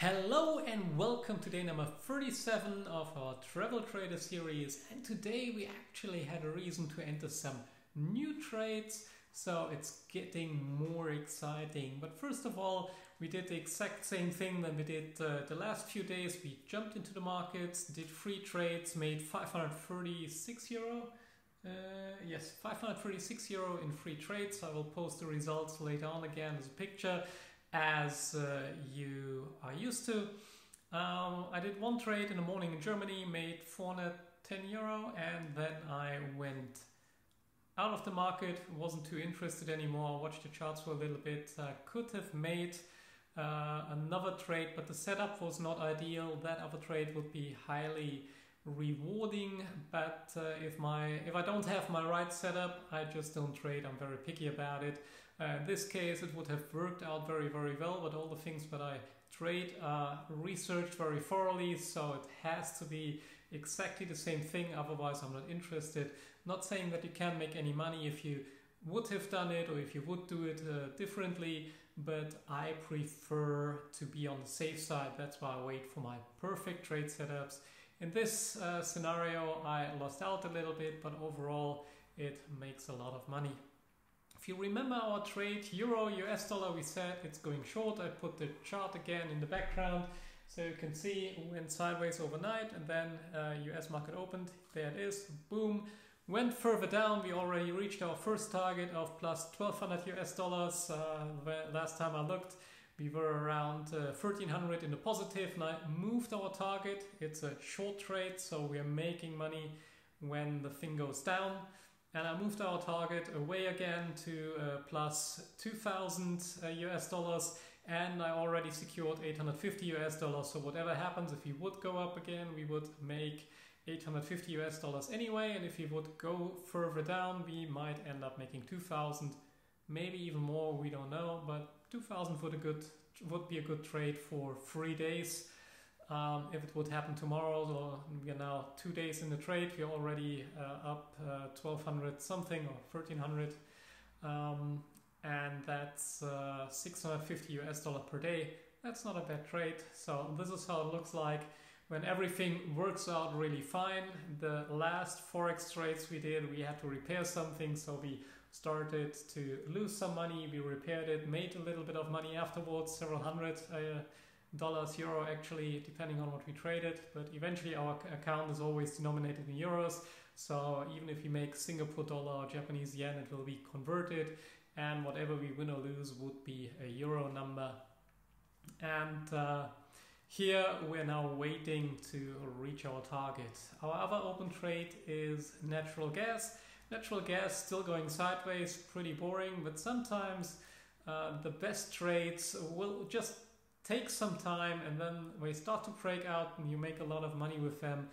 Hello and welcome to day number 37 of our Travel Trader series. And today we actually had a reason to enter some new trades, so it's getting more exciting. But first of all, we did the exact same thing that we did uh, the last few days. We jumped into the markets, did free trades, made 536 euro. Uh, yes, 536 euro in free trades. I will post the results later on again as a picture as uh, you are used to. Um, I did one trade in the morning in Germany, made 410 euro, and then I went out of the market, wasn't too interested anymore, watched the charts for a little bit. Uh, could have made uh, another trade, but the setup was not ideal. That other trade would be highly rewarding, but uh, if my if I don't have my right setup, I just don't trade. I'm very picky about it. Uh, in this case, it would have worked out very, very well, but all the things that I trade are researched very thoroughly, so it has to be exactly the same thing, otherwise, I'm not interested. Not saying that you can't make any money if you would have done it or if you would do it uh, differently, but I prefer to be on the safe side. That's why I wait for my perfect trade setups. In this uh, scenario, I lost out a little bit, but overall, it makes a lot of money. If you remember our trade euro US dollar, we said it's going short. I put the chart again in the background so you can see it went sideways overnight and then uh, US market opened. There it is, boom. Went further down, we already reached our first target of plus 1200 US dollars. Uh, last time I looked, we were around uh, 1300 in the positive and I moved our target. It's a short trade, so we are making money when the thing goes down and I moved our target away again to uh, plus 2000 uh, US dollars. And I already secured 850 US dollars. So whatever happens if he would go up again we would make 850 US dollars anyway. And if he would go further down we might end up making 2000 maybe even more. We don't know. But 2000 would a good would be a good trade for three days um, if it would happen tomorrow, so we are now two days in the trade, we're already uh, up uh, 1200 something or 1300, um, and that's uh, 650 US dollar per day. That's not a bad trade. So this is how it looks like when everything works out really fine. The last forex trades we did, we had to repair something, so we started to lose some money. We repaired it, made a little bit of money afterwards, several hundred uh, dollars, euro actually, depending on what we traded. But eventually our account is always denominated in euros. So even if we make Singapore dollar or Japanese yen, it will be converted. And whatever we win or lose would be a euro number. And uh, here we're now waiting to reach our target. Our other open trade is natural gas. Natural gas still going sideways, pretty boring, but sometimes uh, the best trades will just takes some time and then we start to break out and you make a lot of money with them.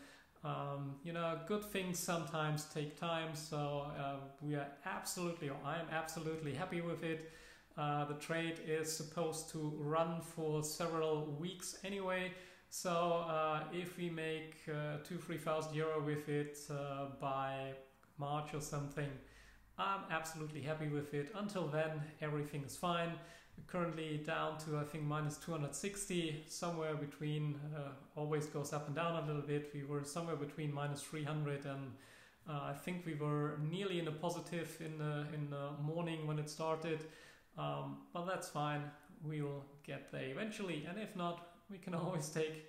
Um, you know, good things sometimes take time, so uh, we are absolutely, or I am absolutely happy with it. Uh, the trade is supposed to run for several weeks anyway, so uh, if we make uh, two, three thousand euro with it uh, by March or something, I'm absolutely happy with it. Until then, everything is fine currently down to I think minus 260 somewhere between uh, always goes up and down a little bit. We were somewhere between minus 300 and uh, I think we were nearly in the positive in the in the morning when it started. Um, but that's fine. We'll get there eventually. And if not we can always take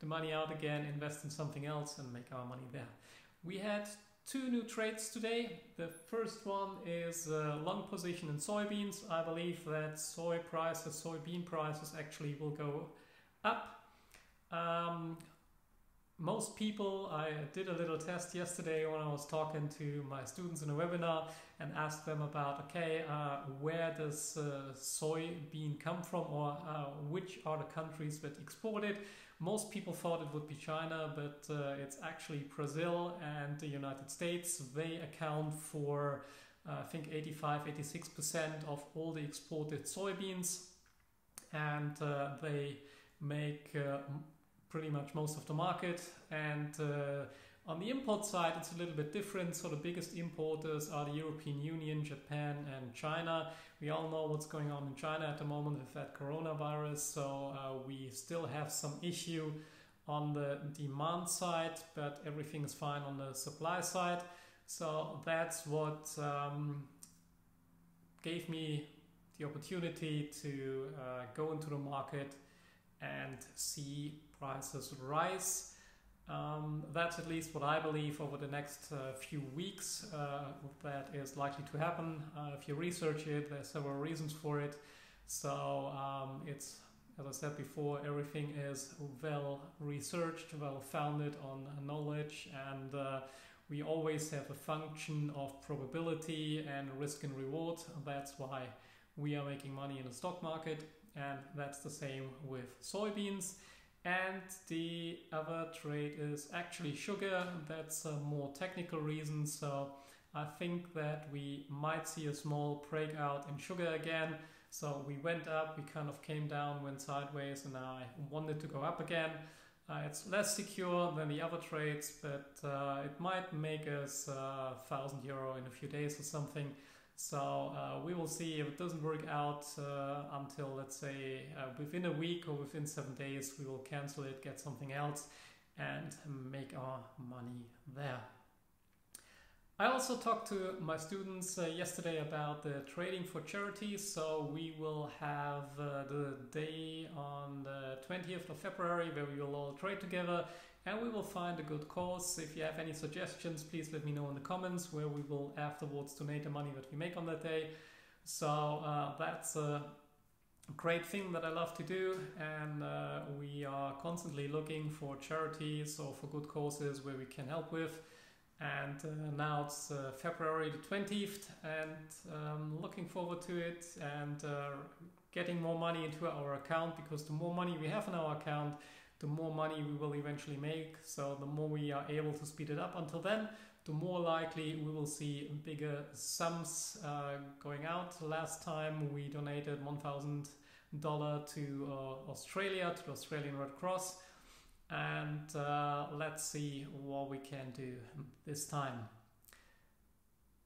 the money out again invest in something else and make our money there. We had two new trades today. The first one is a long position in soybeans. I believe that soy prices, soybean prices actually will go up. Um, most people, I did a little test yesterday when I was talking to my students in a webinar and asked them about, okay, uh, where does uh, soybean come from or uh, which are the countries that export it? Most people thought it would be China, but uh, it's actually Brazil and the United States. They account for, uh, I think, 85 86% of all the exported soybeans, and uh, they make pretty much most of the market. And uh, On the import side, it's a little bit different. So the biggest importers are the European Union, Japan, and China. We all know what's going on in China at the moment with that coronavirus. So uh, we still have some issue on the demand side, but everything is fine on the supply side. So that's what um, gave me the opportunity to uh, go into the market and see prices rise. Um, that's at least what I believe over the next uh, few weeks uh, that is likely to happen. Uh, if you research it, there's several reasons for it. So um, it's, as I said before, everything is well researched, well founded on knowledge, and uh, we always have a function of probability and risk and reward. That's why we are making money in the stock market, and that's the same with soybeans. And the other trade is actually sugar. That's a more technical reason. So I think that we might see a small breakout in sugar again. So we went up, we kind of came down, went sideways, and now I wanted to go up again. Uh, it's less secure than the other trades, but uh, it might make us uh, 1000 euro in a few days or something. So uh, we will see if it doesn't work out uh, until, let's say, uh, within a week or within seven days, we will cancel it, get something else, and make our money there. I also talked to my students uh, yesterday about the trading for charities. So we will have uh, the day on the 20th of February where we will all trade together and we will find a good cause. If you have any suggestions, please let me know in the comments where we will afterwards donate the money that we make on that day. So uh, that's a great thing that I love to do, and uh, we are constantly looking for charities or for good causes where we can help with. And uh, now it's uh, February the 20th, and um, looking forward to it and uh, getting more money into our account because the more money we have in our account, the more money we will eventually make. So the more we are able to speed it up until then, the more likely we will see bigger sums uh, going out. Last time we donated $1,000 to uh, Australia, to the Australian Red Cross. And uh, let's see what we can do this time.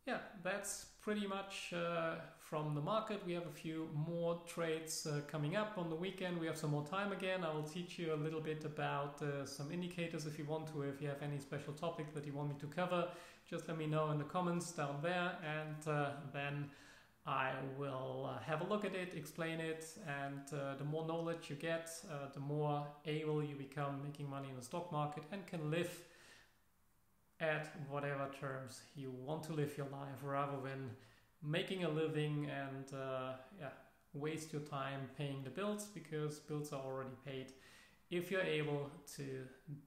Yeah, that's pretty much uh, from the market. We have a few more trades uh, coming up on the weekend. We have some more time again. I will teach you a little bit about uh, some indicators if you want to. If you have any special topic that you want me to cover, just let me know in the comments down there and uh, then I will uh, have a look at it, explain it, and uh, the more knowledge you get, the more able you become making money in the stock market and can live at whatever terms you want to live your life rather than making a living and uh, yeah, waste your time paying the bills because bills are already paid if you're able to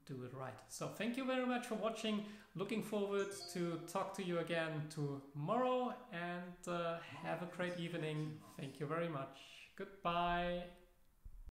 do it right. So thank you very much for watching. Looking forward to talk to you again tomorrow and uh, have a great evening. Thank you very much. Goodbye.